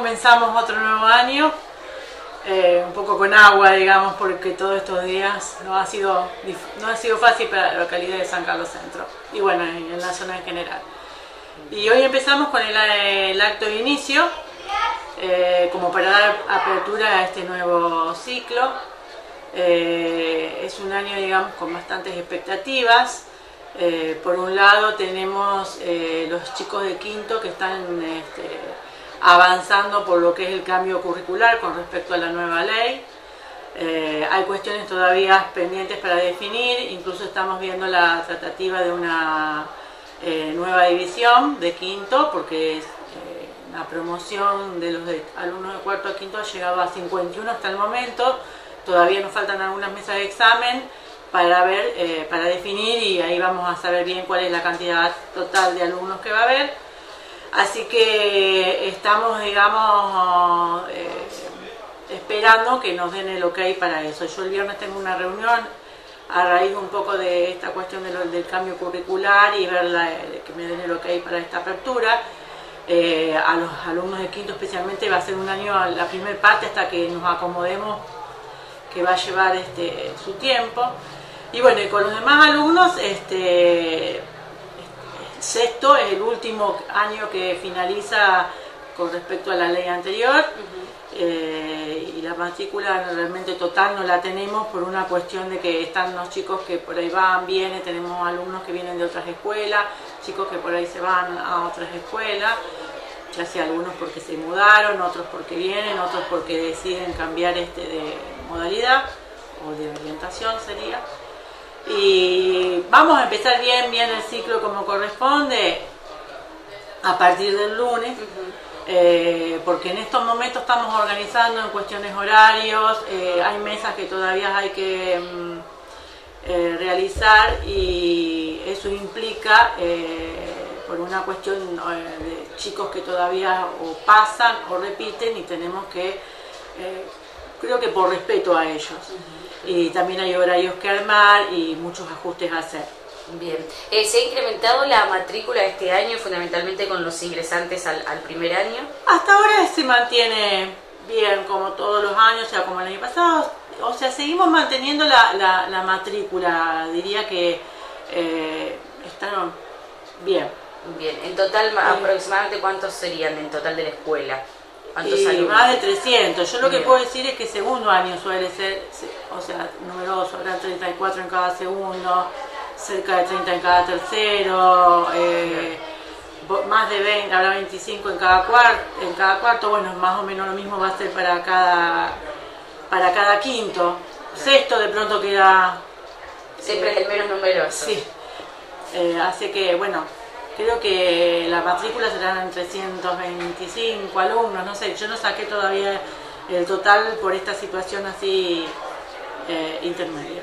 comenzamos otro nuevo año, eh, un poco con agua, digamos, porque todos estos días no ha sido, no ha sido fácil para la localidad de San Carlos Centro y bueno, en, la zona en general. Y hoy empezamos con el, acto de inicio, eh, como para dar apertura a este nuevo ciclo. Eh, es un año, digamos, con bastantes expectativas. por un lado tenemos los chicos de quinto que están este, avanzando por lo que es el cambio curricular con respecto a la nueva ley. Eh, hay cuestiones todavía pendientes para definir, incluso estamos viendo la tratativa de una eh, nueva división de quinto, porque eh, la promoción de los alumnos de cuarto a quinto ha llegado a 51 hasta el momento, todavía nos faltan algunas mesas de examen para ver, para definir y ahí vamos a saber bien cuál es la cantidad total de alumnos que va a haber Así que estamos, digamos, eh, esperando que nos den el ok para eso. Yo el viernes tengo una reunión a raíz un poco de esta cuestión del cambio curricular y ver que me den el ok para esta apertura. Eh, a los alumnos de quinto especialmente va a ser un año la primera parte hasta que nos acomodemos que va a llevar este, su tiempo. Y bueno, con los demás alumnos, este, Sexto es el último año que finaliza con respecto a la ley anterior. Eh, y la matrícula realmente total no la tenemos por una cuestión de que están los chicos que por ahí van, vienen, tenemos alumnos que vienen de otras escuelas, chicos que por ahí se van a otras escuelas, ya sea algunos porque se mudaron, otros porque vienen, otros porque deciden cambiar este de modalidad o de orientación sería. Y vamos a empezar bien, bien el ciclo como corresponde a partir del lunes, eh, porque en estos momentos estamos organizando en cuestiones horarios, eh, hay mesas que todavía hay que mm, eh, realizar y eso implica por una cuestión de chicos que todavía o pasan o repiten y tenemos que, creo que por respeto a ellos y también hay horarios que armar y muchos ajustes a hacer. Bien, eh, ¿se ha incrementado la matrícula este año fundamentalmente con los ingresantes al, primer año? Hasta ahora se mantiene bien como todos los años, o sea, como el año pasado. O sea, seguimos manteniendo la, la, matrícula, diría que eh, están bien. Bien, en total aproximadamente cuántos serían en total de la escuela? Y más de 300. Yo lo que puedo decir es que segundo año suele ser, o sea, numeroso, habrá 34 en cada segundo, cerca de 30 en cada tercero, eh, más de 20, habrá 25 en cada, cuarto, en cada cuarto, bueno, más o menos lo mismo va a ser para cada, para cada quinto. Sexto de pronto queda... Siempre es el menos numeroso. Sí, eh, así que bueno, creo que la matrícula serán 325 alumnos, no sé, yo no saqué todavía el total por esta situación así eh, intermedia.